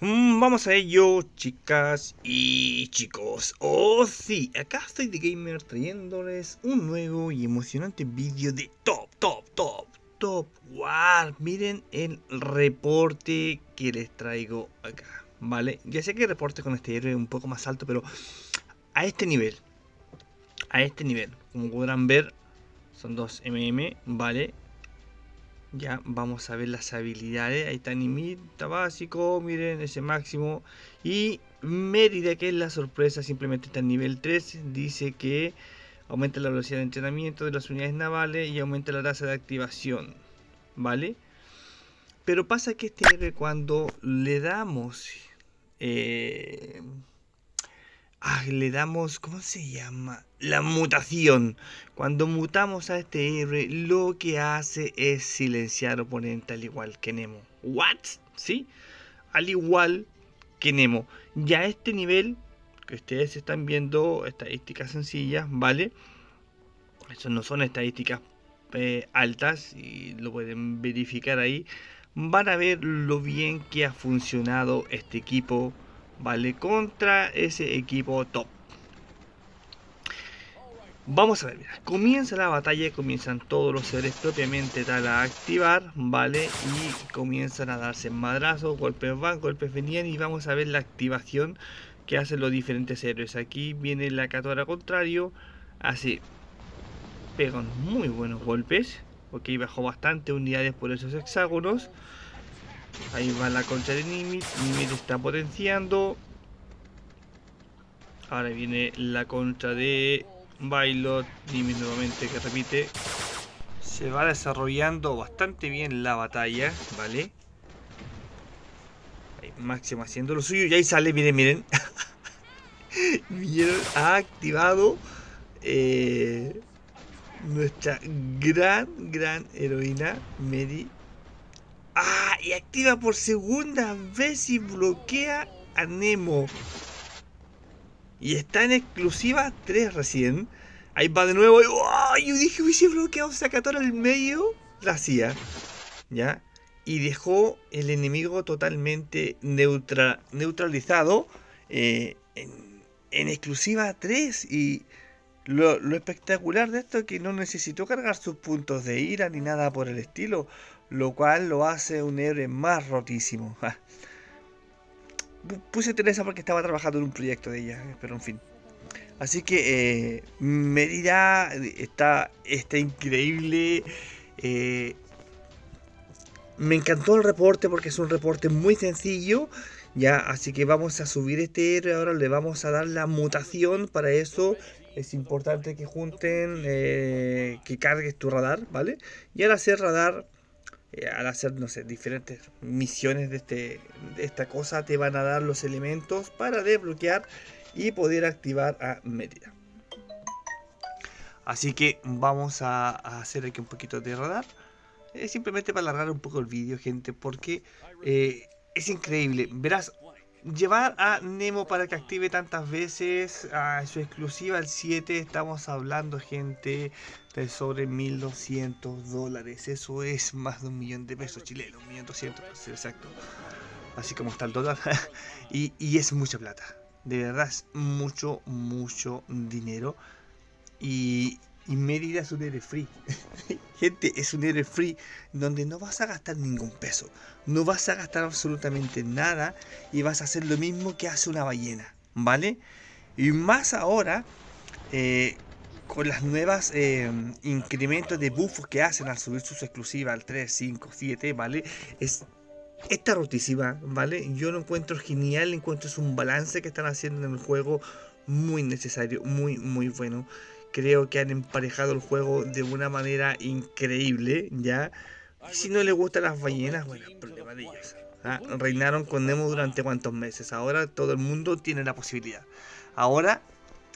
Mm, vamos a ello, chicas y chicos. Oh, sí, acá estoy de Gamer trayéndoles un nuevo y emocionante vídeo de Top, Top, Top, Top War. Miren el reporte que les traigo acá, ¿vale? Ya sé que el reporte con este héroe es un poco más alto, pero a este nivel, a este nivel, como podrán ver, son dos MM, ¿vale? Ya vamos a ver las habilidades. Ahí está Nimita básico. Miren ese máximo. Y Mérida, que es la sorpresa, simplemente está en nivel 3. Dice que aumenta la velocidad de entrenamiento de las unidades navales y aumenta la tasa de activación. ¿Vale? Pero pasa que este cuando le damos... Eh, le damos, ¿cómo se llama? La mutación. Cuando mutamos a este héroe, lo que hace es silenciar oponente al igual que Nemo. ¿What? ¿Sí? Al igual que Nemo. Ya a este nivel, que ustedes están viendo estadísticas sencillas, ¿vale? Eso no son estadísticas eh, altas y lo pueden verificar ahí. Van a ver lo bien que ha funcionado este equipo ¿vale? Contra ese equipo top. Vamos a ver, comienza la batalla, comienzan todos los seres propiamente tal a activar, ¿vale? Y comienzan a darse madrazos, golpes van, golpes venían y vamos a ver la activación que hacen los diferentes héroes. Aquí viene la catora contrario, así, pegan muy buenos golpes, ok, bajó bastante unidades por esos hexágonos. Ahí va la concha de Nimit. Nimit está potenciando. Ahora viene la concha de Bailot. Nimit nuevamente que repite. Se va desarrollando bastante bien la batalla, ¿vale? Ahí, Máximo haciendo lo suyo. Y ahí sale, miren, miren. Vieron, ha activado eh, nuestra gran, gran heroína, Medi Ah, y activa por segunda vez y bloquea a Nemo. Y está en exclusiva 3 recién. Ahí va de nuevo. Y, yo dije, hubiese bloqueado Sakatora al medio. La hacía. ¿Ya? Y dejó el enemigo totalmente neutralizado. Eh, en, exclusiva 3. Y lo, lo espectacular de esto es que no necesitó cargar sus puntos de ira ni nada por el estilo lo cual lo hace un héroe más rotísimo. Puse Teresa porque estaba trabajando en un proyecto de ella, pero en fin. Así que eh, Mérida está, está increíble. Eh, me encantó el reporte porque es un reporte muy sencillo. Ya, así que vamos a subir este héroe. Ahora le vamos a dar la mutación. Para eso es importante que junten, eh, que cargues tu radar, ¿vale? Y al hacer radar eh, al hacer, no sé, diferentes misiones de, este, de esta cosa, te van a dar los elementos para desbloquear y poder activar a Mérida. Así que vamos a, hacer aquí un poquito de radar. Eh, simplemente para alargar un poco el vídeo, gente, porque eh, es increíble. Verás, llevar a Nemo para que active tantas veces a su exclusiva el 7 estamos hablando gente de sobre 1200 dólares. Eso es más de un millón de pesos chilenos 1200 para ser exacto así como está el dólar. Y, y es mucha plata de verdad es mucho mucho dinero. Y, y Mérida es un héroe free. Gente, es un héroe free donde no vas a gastar ningún peso. No vas a gastar absolutamente nada y vas a hacer lo mismo que hace una ballena. ¿Vale? Y más ahora, eh, con las nuevas eh, incrementos de buffos que hacen al subir sus exclusivas al 3, 5, 7, ¿vale? Es esta rotísima, ¿vale? Yo lo encuentro genial, encuentro es un balance que están haciendo en el juego muy necesario, muy, muy bueno creo que han emparejado el juego de una manera increíble, ¿ya? si no le gustan las ballenas, bueno, problema de ellos. ¿ah? Reinaron con Nemo durante cuántos meses. Ahora todo el mundo tiene la posibilidad. Ahora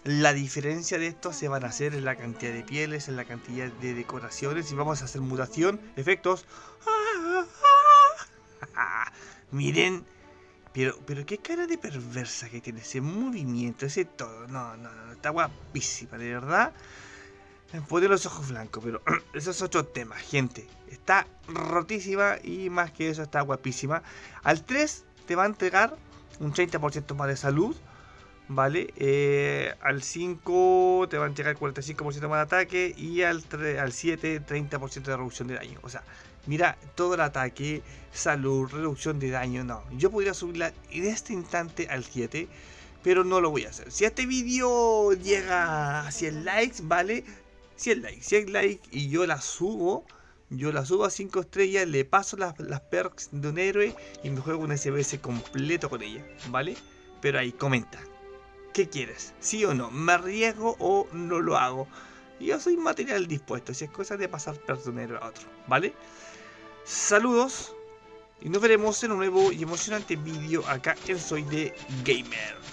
la diferencia de esto se van a hacer en la cantidad de pieles, en la cantidad de decoraciones y vamos a hacer mutación, efectos. Miren pero, pero qué cara de perversa que tiene ese movimiento, ese todo. No, no, no, está guapísima, de verdad. Pone los ojos blancos, pero eso es otro tema, gente. Está rotísima y más que eso está guapísima. Al 3 te va a entregar un 30% más de salud, ¿vale? Eh, al 5 te va a entregar 45% más de ataque y al, al 7 30% de reducción de daño. O sea, mira, todo el ataque, salud, reducción de daño, no. Yo podría subirla en este instante al 7, pero no lo voy a hacer. Si este vídeo llega a 100 likes, ¿vale? 100 likes, 100 likes y yo la subo yo la subo a 5 estrellas, le paso las, perks de un héroe y me juego un SBS completo con ella, ¿vale? Pero ahí, comenta. ¿Qué quieres? ¿Sí o no? ¿Me arriesgo o no lo hago? Yo soy material dispuesto, si es cosa de pasar perks de un héroe a otro, ¿vale? Saludos y nos veremos en un nuevo y emocionante vídeo acá en Soy de Gamer.